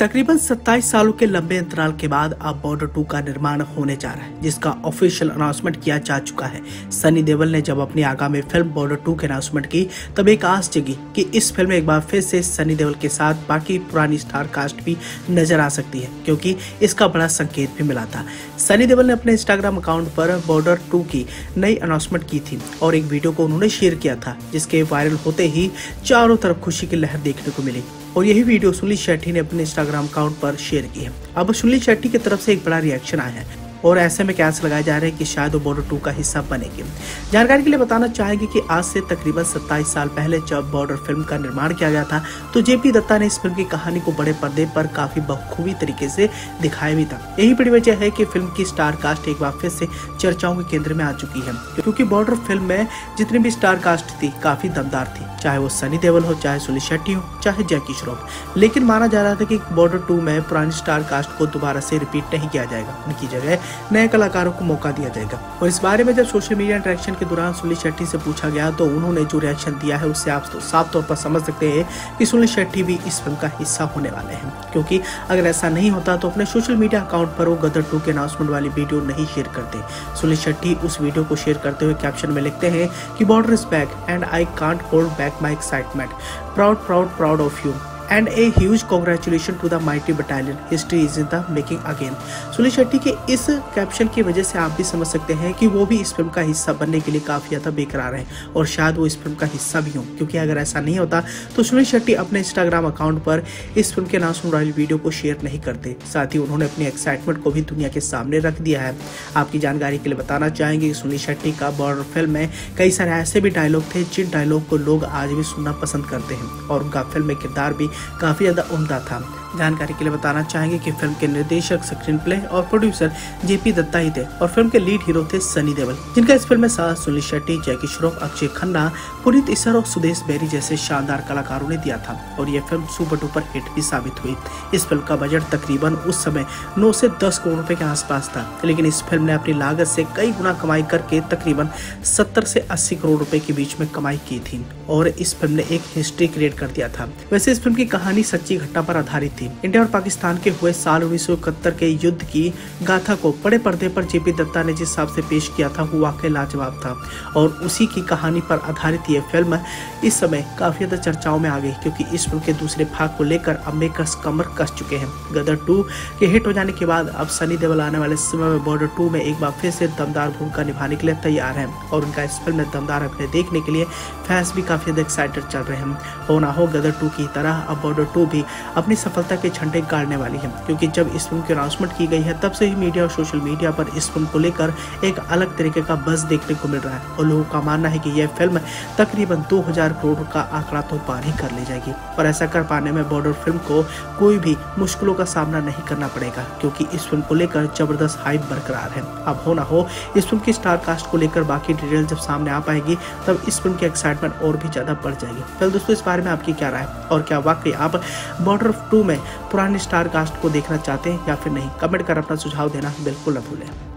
तकरीबन 27 सालों के लंबे अंतराल के बाद अब बॉर्डर टू का निर्माण होने जा रहा है, जिसका ऑफिशियल अनाउंसमेंट किया जा चुका है। सनी देवल ने जब अपनी आगामी फ़िल्म बॉर्डर टू के अनाउंसमेंट की, तब एक आस जगी कि इस फ़िल्म में एक बार फिर से सनी देवल के साथ बाकी पुरानी स्टार कास्ट भी नज़र आ सकती है, क्योंकि इसका बड़ा संकेत भी मिला था। सनी देवल ने अपने इंस्टाग्राम अकाउंट पर बॉर्डर टू की नई अनाउंसमेंट की थी और एक वीडियो को उन्होंने शेयर किया था, जिसके वायरल होते ही चारों तरफ़ खुशी की लहर देखने को मिली। और यही वीडियो सुनील शेट्टी ने अपने इंस्टाग्राम अकाउंट पर शेयर की है। अब सुनील शेट्टी की तरफ़ से एक बड़ा रिएक्शन आया है और ऐसे में कैसे लगाए जा रहे हैं कि शायद वो बॉर्डर टू का हिस्सा बनेगी। जानकारी के लिए बताना चाहेंगे कि आज से तकरीबन 27 साल पहले जब बॉर्डर फ़िल्म का निर्माण किया गया था तो जेपी दत्ता ने इस फ़िल्म की कहानी को बड़े पर्दे पर काफ़ी बखूबी तरीके से दिखाया भी था। यही बड़ी वजह है की फ़िल्म की स्टार कास्ट एक बार फिर से चर्चाओं के केंद्र में आ चुकी है, क्योंकि बॉर्डर फ़िल्म में जितनी भी स्टार कास्ट थी, काफ़ी दमदार थी। चाहे वो सनी देवल हो, चाहे सुनील शेट्टी हो, चाहे जैकी श्रॉफ लेकिन माना जा रहा था कि बॉर्डर टू में पुरानी स्टार कास्ट को दोबारा से रिपीट नहीं किया जाएगा। उनकी जगह नए कलाकारों को मौका दिया जाएगा। और इस बारे में जब सोशल मीडिया इंटरेक्शन के दौरान सुनील शेट्टी से पूछा गया तो उन्होंने जो रिएक्शन दिया है उससे आप तो साफ़ तौर पर समझ सकते हैं कि सुनील शेट्टी भी इस फ़िल्म का हिस्सा होने वाले हैं। क्योंकि अगर ऐसा नहीं होता तो अपने सोशल मीडिया अकाउंट पर वो गदर टू के अनाउंसमेंट वाली वीडियो नहीं शेयर करते। सुनील शेट्टी उस वीडियो को शेयर करते हुए कैप्शन में लिखते हैं कि Border is back and I can't hold back my excitement. Proud, proud, proud of you. And a huge congratulation to the mighty battalion history is in the making again Suniel Shetty के इस caption की वजह से आप भी समझ सकते हैं कि वो भी इस फ़िल्म का हिस्सा बनने के लिए काफ़ी ज़्यादा बेकरार है और शायद वो इस फ़िल्म का हिस्सा भी हो, क्योंकि अगर ऐसा नहीं होता तो सुनील शेट्टी अपने इंस्टाग्राम अकाउंट पर इस फ़िल्म के अनाउंसमेंट वाली वीडियो को शेयर नहीं करते। साथ ही उन्होंने अपनी एक्साइटमेंट को भी दुनिया के सामने रख दिया है। आपकी जानकारी के लिए बताना चाहेंगे कि सुनील शेट्टी का बॉर्डर फ़िल्म में कई सारे ऐसे भी डायलॉग थे, जिन डायलॉग को लोग आज भी सुनना पसंद करते हैं और उनका फ़िल्म में किरदार भी काफ़ी ज़्यादा उमदा था। जानकारी के लिए बताना चाहेंगे कि फ़िल्म के निर्देशक स्क्रीन प्ले और प्रोड्यूसर जेपी दत्ता ही थे और फ़िल्म के लीड हीरो थे सनी देवल जिनका इस फ़िल्म में साथ सुनील शेट्टी, जैकी श्रॉफ, अक्षय खन्ना, पुनीत ईसर और सुदेश बेरी जैसे शानदार कलाकारों ने दिया था और यह फ़िल्म सुपर डुपर हिट भी साबित हुई। इस फ़िल्म का बजट तकरीबन उस समय नौ से दस करोड़ रुपए के आसपास था, लेकिन इस फ़िल्म ने अपनी लागत से कई गुना कमाई करके तकरीबन सत्तर से अस्सी करोड़ रुपए के बीच में कमाई की थी और इस फ़िल्म ने एक हिस्ट्री क्रिएट कर दिया था। वैसे इस फ़िल्म की कहानी सच्ची घटना पर आधारित थी। इंडिया और पाकिस्तान के हुए साल उन्नीस सौ इकहत्तर के युद्ध की गाथा को बड़े पर्दे पर जेपी दत्ता ने जिस हिसाब से पेश किया था, वो वाकई लाजवाब था। और उसी की कहानी पर आधारित ये फ़िल्म इस समय काफ़ी ज़्यादा चर्चाओं में आ गई, क्योंकि इस फ़िल्म के दूसरे भाग को लेकर अब मेकर्स कमर कस चुके हैं। गदर टू के हिट हो जाने के बाद अब सनी देवल आने वाले समय में बॉर्डर टू में एक बार फिर से दमदार भूमिका निभाने के लिए तैयार है। और उनका इस फ़िल्म में दमदार अपने देखने के लिए फैंस भी काफ़ी ज़्यादा एक्साइटेड चल रहे हैं। हो ना हो, गदर टू की तरह अब बॉर्डर टू भी अपनी सफलता के झंडे गाड़ने वाली है। क्योंकि जब इस फ़िल्म की अनाउंसमेंट की गई है, तब से ही मीडिया और सोशल मीडिया पर इस फ़िल्म को लेकर एक अलग तरीके का बस देखने को मिल रहा है और लोगों का मानना है कि यह फ़िल्म तकरीबन 2000 करोड़ का आंकड़ा तो पार ही कर ले जाएगी। और ऐसा कर पाने में बॉर्डर फ़िल्म को कोई भी मुश्किलों का सामना नहीं करना पड़ेगा, क्योंकि इस फ़िल्म को लेकर ज़बरदस्त हाइप बरकरार है। अब हो ना हो, इस फ़िल्म की स्टार कास्ट को लेकर बाकी डिटेल जब सामने आ पाएगी, तब इस फ़िल्म की एक्साइटमेंट और भी ज़्यादा बढ़ जाएगी। फिर दोस्तों, इस बारे में आपकी क्या राय? और क्या वाकई आप बॉर्डर टू में पुराने स्टार कास्ट को देखना चाहते हैं या फिर नहीं? कमेंट कर अपना सुझाव देना बिल्कुल न भूलें।